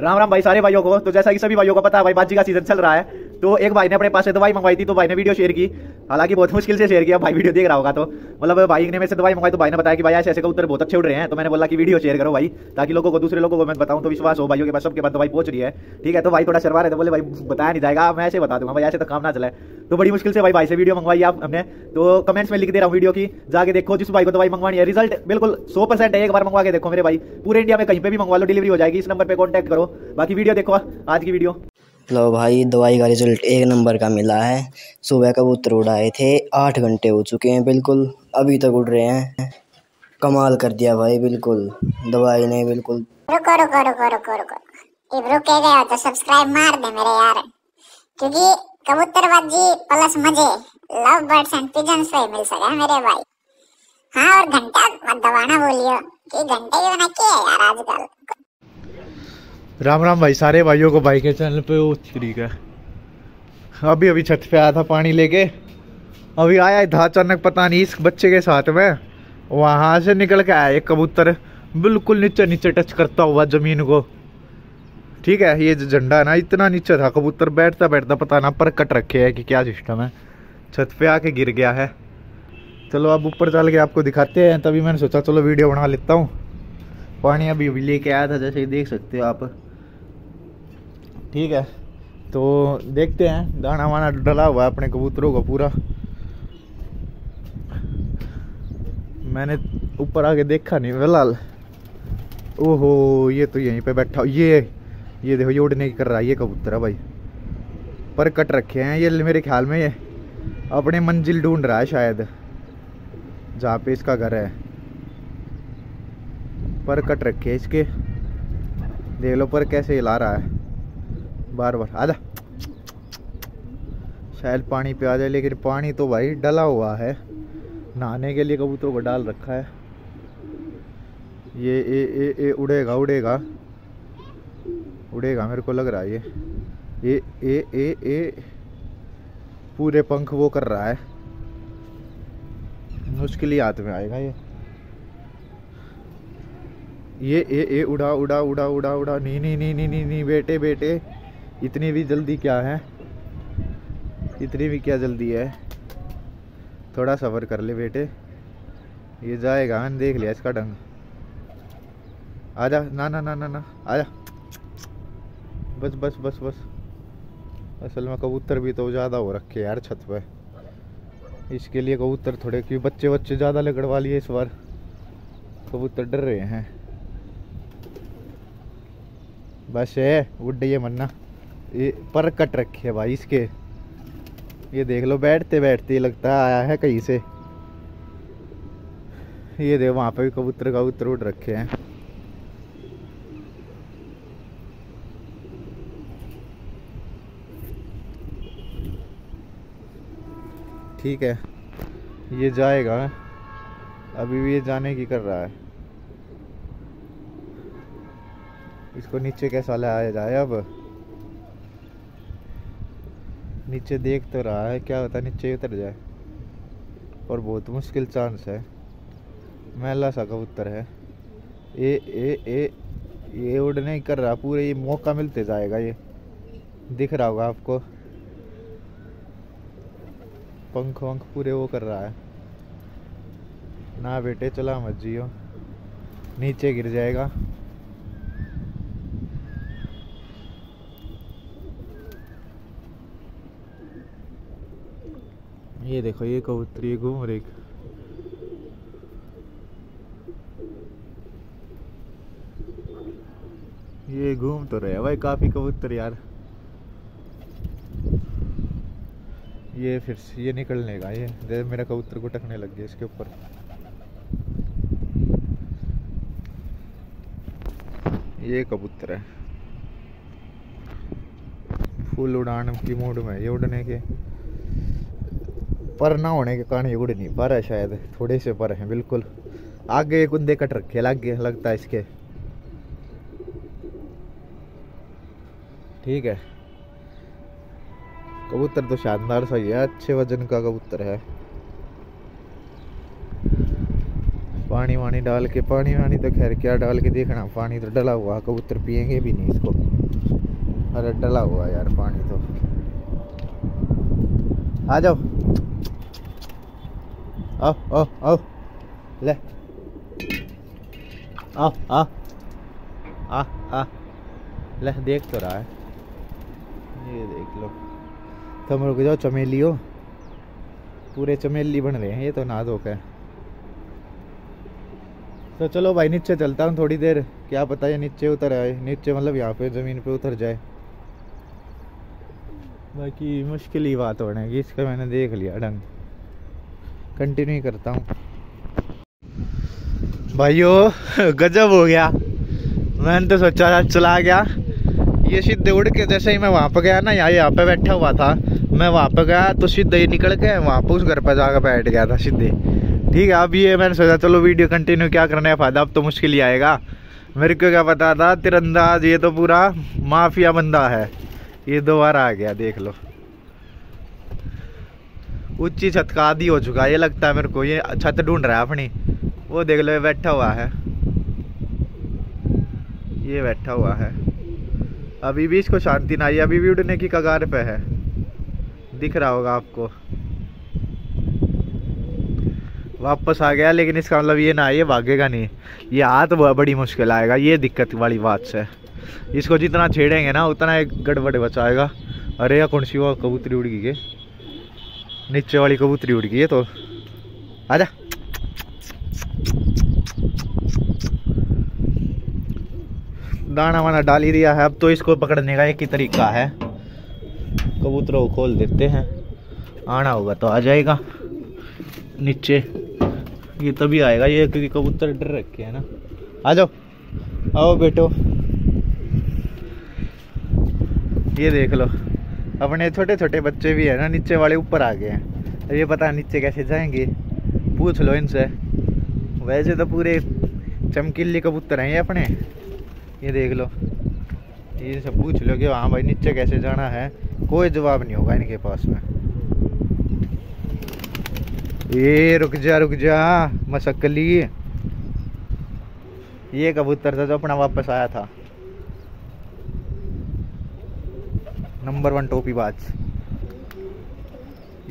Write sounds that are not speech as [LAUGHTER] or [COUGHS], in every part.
राम राम भाई, सारे भाइयों को। तो जैसा कि सभी भाइयों को पता है, भाई बाजी का सीज़न चल रहा है। तो एक भाई ने अपने पास से दवाई मंगवाई थी तो भाई ने वीडियो शेयर की। हालाँकि बहुत मुश्किल से शेयर किया, भाई वीडियो देख रहा होगा तो। मतलब भाई ने मेरे से दवाई मंगवाई तो भाई ने बताया कि भाई ऐसे ऐसे कबूतर बहुत अच्छे उड़ रहे हैं तो मैंने बोला कि वीडियो शेयर करो भाई, ताकि लोगों को, दूसरे लोगों को मैं बताऊँ तो विश्वास हो भाइयों के पास, सबके पास दवाई पहुँच रही है। ठीक है तो भाई थोड़ा शर्मा रहे थे, बोले भाई बताया नहीं जाएगा, मैं ऐसे बता दूँगा, भाई ऐसे तो काम ना चले तो बड़ी मुश्किल से भाई भाई से वीडियो मंगवाई आप, हमने। तो कमेंट्स में लिख दे रहा हूँ वीडियो की, जाके देखो, जिस भाई को दवाई मंगवानी है रिज़ल्ट बिल्कुल सौ परसेंट है, एक बार मंगवा के देखो मेरे भाई। पूरे इंडिया में कहीं पे भी मंगवा लो डिलीवरी हो जाएगी, इस नंबर पे कॉन्टैक्ट करो। बाकी वीडियो देखो आज की वीडियो लो भाई, दवाई का रिज़ल्ट एक नंबर का मिला है। सुबह कबूतर उड़ाए थे? आठ घंटे हो चुके हैं, बिल्कुल। अभी तक उड़ रहे हैं। कमाल कर दिया भाई, बिल्कुल। दवाई ने बिल्कुल रुको रुको रुको रुको रुको। अब रुके गए तो सब्सक्राइब मार दे मेरे यार। क्योंकि कबूतरबाजी प्लस मज़े लव बर्ड्स एंड पिजन्स पे मिल सके मेरे भाई। हाँ और घंटा मत दबाना बोलियो कि घंटे भी बना के यार आजकल। राम राम भाई, सारे भाइयों को भाई के चैनल पे वो ठीक है। अभी अभी छत पे आया था पानी लेके। अभी आया था, अचानक पता नहीं इस बच्चे के साथ में। वहाँ से निकल के आया एक कबूतर। बिल्कुल नीचे नीचे टच करता हुआ ज़मीन को। ठीक है, ये जो झंडा है ना, इतना नीचे था, कबूतर बैठता बैठता पता ना पर कट रखे है कि क्या सिस्टम है। छत पे आके गिर गया है। चलो, अब ऊपर चल के आपको दिखाते हैं, तभी मैंने सोचा, चलो वीडियो बना लेता हूँ। पानी अभी लेके आया था, जैसे देख सकते हो आप। ठीक है? तो देखते हैं। दाना वाना डला हुआ है अपने कबूतरों का पूरा। मैंने ऊपर आके देखा नहीं फ़िलहाल। ओहो, ये तो यहीं पे बैठा ये ये देखो, ये उड़ने की कर रहा है, ये कबूतर है भाई। पर कट रखे हैं ये, मेरे ख्याल में ये। अपने मंजिल ढूंढ रहा है शायद। जहाँ पे इसका घर है। पर कट रखे इसके। देख लो, पर कैसे हिला रहा है। बार बार। आजा। शायद पानी पे आ जाए लेकिन पानी तो भाई डला हुआ है। नहाने के लिए कबूतरों को डाल रखा है। ये ए ए ए उड़ेगा उड़ेगा। उड़ेगा, मेरे को लग रहा है ये। ए ए ए ए पूरे पंख वो कर रहा है। लिए हाथ में आएगा ये। ये ए ए उड़ा उड़ा उड़ा उड़ा उड़ा। नहीं नहीं नहीं नहीं नहीं नहीं बेटे बेटे। इतनी भी जल्दी क्या है? इतनी भी क्या जल्दी है? थोड़ा सफ़र कर ले बेटे। ये जाएगा, मैंने देख लिया इसका ढंग। आजा, ना ना ना ना ना, आजा। बस बस बस बस। असल में कबूतर भी तो ज़्यादा हो रखे यार छत पे। इसके लिए कबूतर थोड़े, क्योंकि बच्चे बच्चे ज़्यादा लगड़वा लिए इस बार। कबूतर डर रहे हैं। बस है, उड़ मन्ना। ये पर कट रखे है भाई इसके। ये देख लो, बैठते बैठते लगता है आया है कहीं से। ये देख, वहाँ पे भी कबूतर कबूतर उठ रखे हैं। ठीक है, ये जाएगा। अभी भी ये जाने की कर रहा है। इसको नीचे कैसा लाया जाए अब? नीचे देख तो रहा है, क्या होता है नीचे उतर जाए। और बहुत मुश्किल चांस है। मैला सा कबूतर है। ए ए ए, ये उड़ नहीं कर रहा, पूरे ये मौका मिलते जाएगा ये। दिख रहा होगा आपको। पंख वंख पूरे वो कर रहा है। ना बेटे, चला मत जियो। नीचे गिर जाएगा। ये देखो, ये कबूतरी घूम रही। ये घूम तो रहे भाई, काफ़ी कबूतर यार। ये फिर ये निकलने का, ये जैसे मेरा कबूतर को टकने लग गया इसके ऊपर। ये कबूतर है। फुल उड़ान की मूड में, ये उड़ने के। पर ना होने के कारण ये उड़ नहीं पर है शायद। थोड़े से पर हैं, बिल्कुल। आगे एक कुंदे कट रखे लग गए लगता है इसके। ठीक है। कबूतर तो शानदार सा ही है, अच्छे वज़न का कबूतर है। पानी पानी वानी डाल के, पानी वानी तो खैर क्या डाल के देखना, पानी तो डला हुआ कबूतर पियेंगे भी नहीं इसको। अरे डला हुआ यार पानी तो। आ जाओ। आओ आओ आओ ले आओ आ आ आ ले देख तो रहा है ये देख लो तुम रुक जाओ चमेली हो पूरे चमेली बन रहे हैं ये तो ना धोखा है तो चलो भाई नीचे चलता हूँ थोड़ी देर क्या पता ये नीचे उतर आए नीचे मतलब यहाँ पे ज़मीन पे उतर जाए बाकी मुश्किल ही बात होने की इसका मैंने देख लिया ढंग कंटिन्यू करता हूँ। भाइयों, गजब हो गया। मैंने तो सोचा था, चला गया। ये सीधे उड़ के, जैसे ही मैं वहाँ पे गया ना, यहाँ यहाँ पे बैठा हुआ था। मैं वहाँ पे गया तो सीधे ही निकल के वहाँ पे उस घर पर जाकर बैठ गया था सीधे। ठीक है, अब ये मैंने सोचा, चलो वीडियो कंटिन्यू क्या करने का फ़ायदा, अब तो मुश्किल ही आएगा। मेरे को क्या पता था, तिरंदाज, ये तो पूरा माफिया बंदा है। ये दोबारा आ गया, देख लो। ऊँची छत का आदि हो चुका है, ये लगता है मेरे को, ये छत ढूंढ रहा है अपनी। वो देख लो, ये बैठा हुआ है। ये बैठा हुआ है। अभी भी इसको शांति ना आई, अभी भी उड़ने की कगार पे है। दिख रहा होगा आपको। वापस आ गया, लेकिन इसका मतलब ये ना ये भागेगा नहीं। ये हाथ बड़ी मुश्किल आएगा, ये दिक्कत वाली बात से। इसको जितना छेड़ेंगे ना, उतना एक गड़बड़ बचाएगा। अरे, या कौन सी वो कबूतरी उड़ गई नीचे वाली कबूतरी उड़ गई है तो आजा दाना वाना डाल ही दिया है अब तो इसको पकड़ने का एक ही तरीका है कबूतरों को खोल देते हैं आना होगा तो आ जाएगा नीचे ये तभी आएगा ये क्योंकि कबूतर डर रखे हैं ना आ जाओ आओ बेटो ये देख लो अपने छोटे छोटे बच्चे भी है ना, नीचे वाले ऊपर आ गए हैं। ये पता नीचे कैसे जाएँगे। पूछ लो इनसे। वैसे तो पूरे चमकीली कबूतर हैं ये अपने। ये देख लो। सब पूछ लो कि हाँ भाई नीचे कैसे जाना है। कोई जवाब नहीं होगा इनके पास में। ये रुक जा रुक जा, मशक्कली। ये कबूतर था जो अपना वापस आया था। नंबर वन टोपी बाज।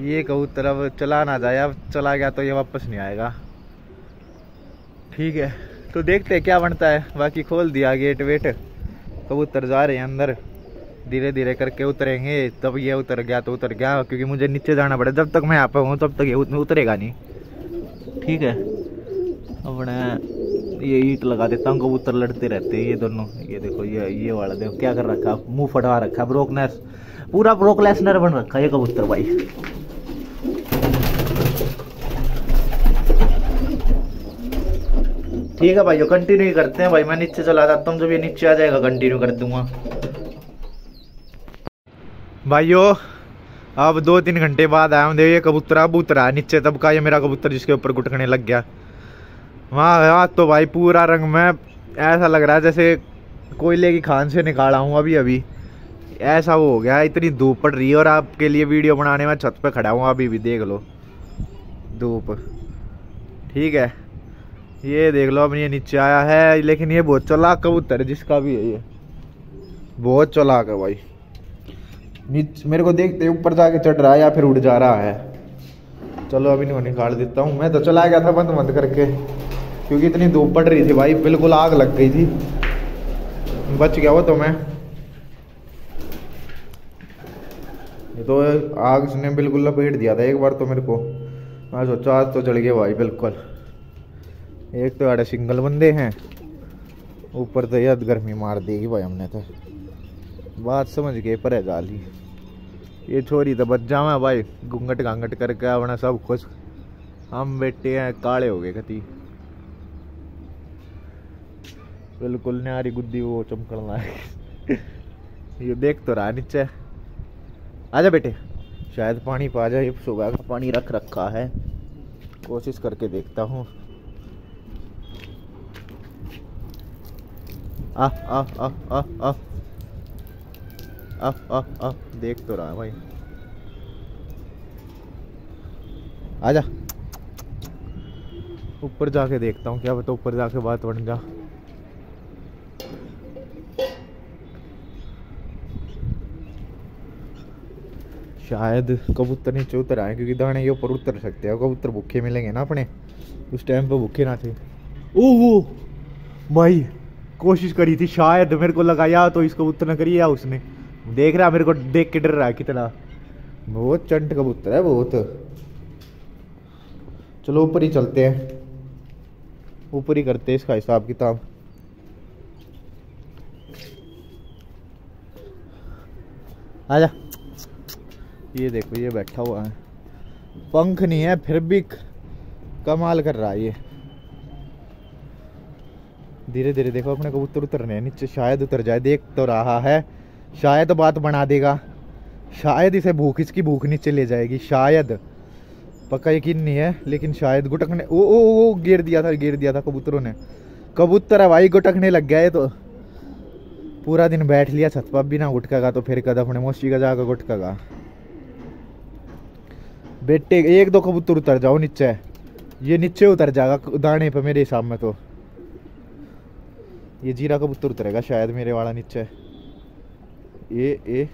ये कबूतर अब चला ना जाए, अब चला गया तो ये वापस नहीं आएगा। ठीक है तो देखते हैं क्या बनता है। बाकी खोल दिया गेट वेट। कबूतर जा रहे हैं अंदर। धीरे धीरे करके उतरेंगे। तब ये उतर गया तो उतर गया, क्योंकि मुझे नीचे जाना पड़े। जब तक मैं यहाँ पे हूँ, तब तक ये उतरेगा नहीं। ठीक है, अपने ये ईट लगा देता हूँ, कबूतर लड़ते रहते हैं ये दोनों। ये देखो, ये ये वाला देखो, क्या कर रखा? मुँह फटवा रखा ब्रोकनेस पूरा ब्रोकलेसनर बन रखा ये कबूतर भाई। ठीक है भाई, जो कंटिन्यू करते हैं भाई, मैं नीचे चला जाता हूँ, जब ये नीचे आ जाएगा कंटिन्यू कर दूँगा। भाइयों, अब दो तीन घंटे बाद आया हूँ देखिए कबूतरा अब उतरा, नीचे तब का ये मेरा कबूतर जिसके ऊपर गुटकने लग गया। वहाँ वहाँ तो भाई पूरा रंग में ऐसा लग रहा है जैसे कोयले की खान से निकाला हूँ अभी अभी। ऐसा वो हो गया, इतनी धूप पड़ रही है और आपके लिए वीडियो बनाने में छत पे खड़ा हूँ, अभी भी देख लो। धूप। ठीक है। ये देख लो, अब ये नीचे आया है, लेकिन ये बहुत चलाक कबूतर है, जिसका भी है ये। बहुत चलाक है भाई। नीचे, मेरे को देखते ऊपर जाके चढ़ रहा है या फिर उड़ जा रहा है। चलो अभी नहीं निकाल देता हूँ। मैं तो चला गया था बंद बंद करके। क्योंकि इतनी धूप पड़ रही थी भाई, बिल्कुल आग लग गई थी। बच गया वो तो मैं। ये तो आग ने बिल्कुल लपेट दिया था एक बार तो मेरे को। मैं सोचा आज तो चढ़ गया भाई, बिल्कुल। एक तो आड़े सिंगल बंदे हैं। ऊपर तो यद गर्मी मार देगी भाई हमने तो। बात समझ गए पर गाली ये छोरी तो बच जावा भाई घूंघट घांघट करके अपना सब कुछ हम बेटे हैं, काले हो गए कति बिल्कुल न्यारी गुद्दी वो चमकना है। [LAUGHS] ये देख तो रहा नीचे। आजा बेटे। शायद पानी पा जाए सुबह का पानी रख रखा है। कोशिश करके देखता हूँ। देख तो रहा भाई। आजा। ऊपर जाके देखता हूँ, क्या पता ऊपर जाके बात बन जा। शायद कबूतर नीचे उतर आए, क्योंकि दाने के ऊपर उतर सकते हैं। कबूतर भूखे मिलेंगे ना अपने। उस टाइम पे भूखे ना थे। ओहो! भाई, कोशिश करी थी, शायद मेरे को लगाया तो इसको कबूतर ने करी या उसने। देख रहा मेरे को देख के डर रहा है कितना। बहुत चंट कबूतर है, बहुत। चलो, ऊपर ही चलते हैं। ऊपर ही करते हैं इसका हिसाब किताब। आजा। ये देखो, ये बैठा हुआ है। पंख नहीं है, फिर भी कमाल कर रहा है ये। धीरे धीरे देखो, अपने कबूतर उतर रहे हैं, नीचे शायद उतर जाए, देख तो रहा है। शायद बात बना देगा। शायद इसे भूख, इसकी भूख नीचे ले जाएगी, शायद। पक्का यकीन नहीं है, लेकिन शायद गुटकने ओ ओ ओ गिर दिया था गिर दिया था कबूतरों ने। कबूतर है भाई गुटकने लग है तो। पूरा दिन बैठ लिया, छत पर भी ना गुटकेगा तो फिर कद अपने मोशी का जाकर गुटकेगा। बेटे एक दो कबूतर उतर जाओ नीचे। ये नीचे उतर जाएगा दाने पे मेरे हिसाब में तो। ये जीरा कबूतर उतरेगा शायद मेरे वाला नीचे। ये ए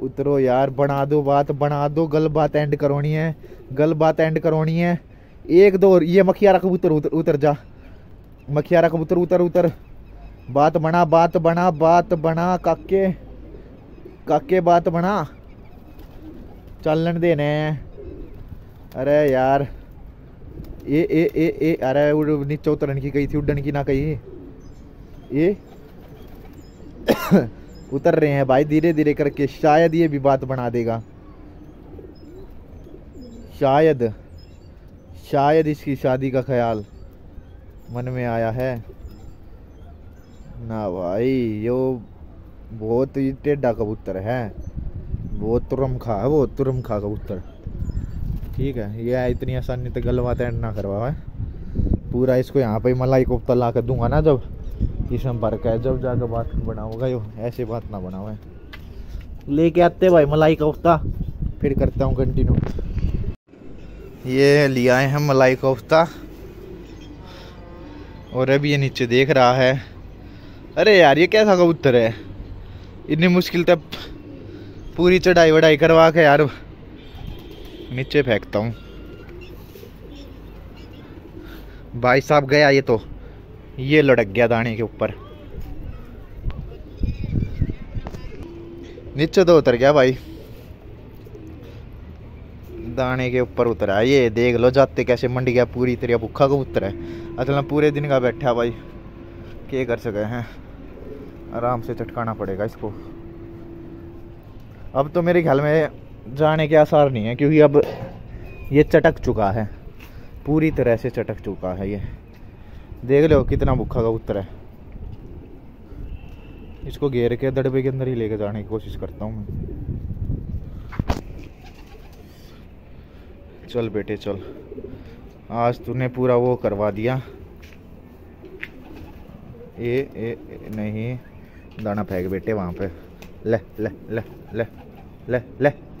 उतरो यार बना दो बात बना दो। गल बात एंड करवानी है। गल बात एंड करवानी है। एक दो ये मखियारा कबूतर उतर, उतर जा। मखियारा कबूतर उतर उतर। बात बना बात बना बात बना काके। काके बात बना। चलन देने। अरे यार, ए ए ए ए, अरे नीचे उतरने की कही थी, उड़ने की ना कही। ये [COUGHS] उतर रहे हैं भाई, धीरे धीरे करके, शायद ये भी बात बना देगा। शायद शायद इसकी शादी का ख्याल मन में आया है। ना भाई, यो बहुत ही टेढ़ा कबूतर है, बहुत तुरम खा है वो तुरम खा कबूतर। ठीक है, ये इतनी आसानी से गलबात एंड ना करवा है। पूरा इसको यहाँ पे मलाई कोफ्ता ला कर दूँगा ना जब, इसमें भरक है जब जाकर बात बनाऊँगा, यो, ऐसे बात ना बनाओ, है। लेके आते भाई मलाई कोफ्ता फिर करता हूँ कंटिन्यू ये लिया है मलाई कोफ्ता और अभी ये नीचे देख रहा है। अरे यार, ये कैसा कबूतर है? इतनी मुश्किल तब पूरी चढ़ाई वढ़ाई करवा के यार। नीचे फेंकता हूँ। भाई साहब गया ये तो। ये लड़क गया दाने के ऊपर। नीचे तो उतर गया भाई। दाने के ऊपर उतरा ये देख लो, जाते कैसे मंड गया पूरी तरह भूखा कबूतर है? असल में पूरे दिन का बैठा भाई। क्या कर सके हैं? आराम से चटकाना पड़ेगा इसको। अब तो मेरे ख्याल में जाने के आसार नहीं है क्योंकि अब ये चटक चुका है। पूरी तरह से चटक चुका है ये। देख लो कितना भूखा कबूतर है। इसको घेर के दड़बे के अंदर ही लेके जाने की कोशिश करता हूँ मैं। चल बेटे चल। आज तूने पूरा वो करवा दिया। ए, ए, ए नहीं। दाना फेंक बेटे वहाँ पे। ले ले ले ले ले ले।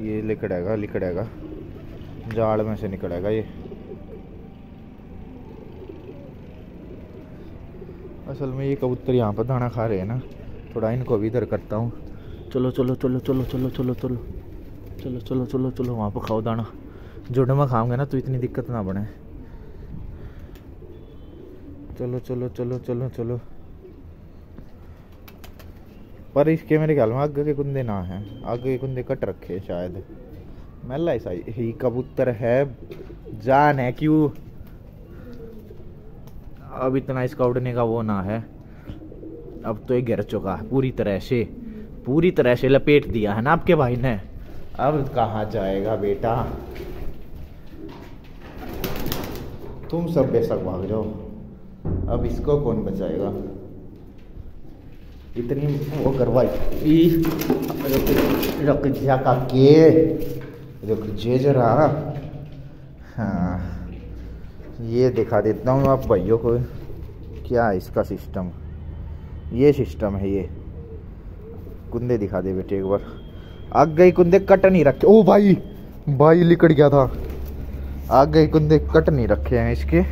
ये लिकड़ेगा लिकड़ेगा जाल में से निकलेगा ये असल में ये कबूतर यहाँ पर दाना खा रहे हैं ना थोड़ा इनको भी इधर करता हूँ चलो चलो चलो चलो चलो चलो चलो चलो चलो चलो चलो वहाँ पर खाओ दाना जुड़ में खाओगे ना तो इतनी दिक्कत ना बने चलो चलो चलो चलो चलो पर इसके मेरे ख्याल में आगे के कुंदे ना हैं। आगे के कुंदे कट रखे शायद। मैला ऐसा ही कबूतर है। जान है क्यों? अब इतना इसका उड़ने का वो ना है। अब तो ये गिर चुका है पूरी तरह से। पूरी तरह से लपेट दिया है ना आपके भाई ने? अब कहाँ जाएगा बेटा? तुम सब बेशक भाग जाओ। अब इसको कौन बचाएगा? इतनी वो करवाई। रुक रुक जा काके। रुक जे जरा। हाँ। ये दिखा देता हूँ आप भाइयों को क्या है इसका सिस्टम ये सिस्टम है ये। कुंदे दिखा दे बेटे एक बार। आगे कुंदे कट नहीं रखे। ओ भाई भाई लिकड़ गया था। आग गई कुंदे कट नहीं रखे हैं इसके।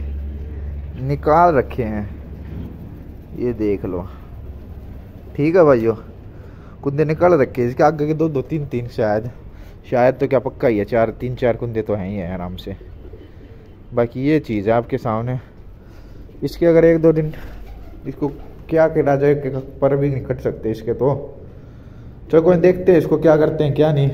निकाल रखे हैं। ये देख लो। ठीक है भाइयों। कुंदे निकल रखे इसके आगे के दो दो तीन तीन शायद। शायद तो क्या पक्का ही है। चार तीन चार कुंदे तो हैं ही हैं आराम से। बाकी ये चीज़ है आपके सामने। इसके अगर एक दो दिन इसको क्या करा जाए पर भी नहीं कट सकते इसके तो। चलो कोई देखते हैं इसको क्या करते हैं, क्या नहीं।